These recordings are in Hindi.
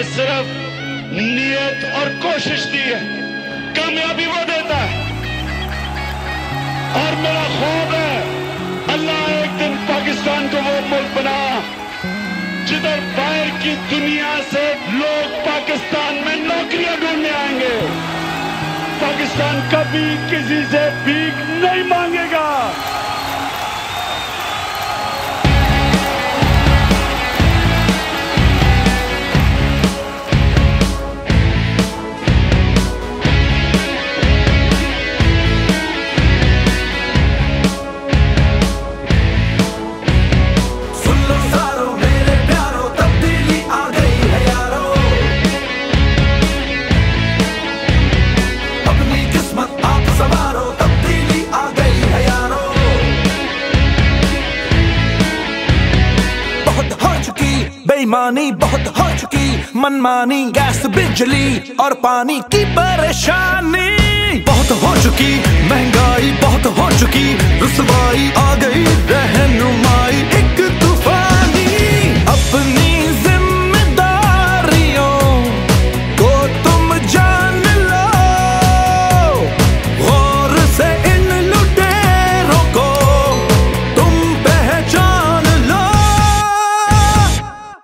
में सिर्फ़ नीयत और कोशिश दी है। कामयाबी वो देता है। और मेरा ख्वाब है, अल्लाह एक दिन पाकिस्तान को वो मुल्क बना, जिधर बाहर की दुनिया से लोग पाकिस्तान में नौकरियाँ ढूँढने आएँगे। पाकिस्तान कभी किसी से भीख नहीं मांगेगा। बेईमानी बहुत हो चुकी। मनमानी, गैस, बिजली और पानी की परेशानी बहुत हो चुकी। महँगाई बहुत हो चुकी। रुसवाई आ गई रहनुमाई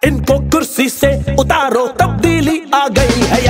इनको कुर्सी से उतारो तब्दीली आ गई है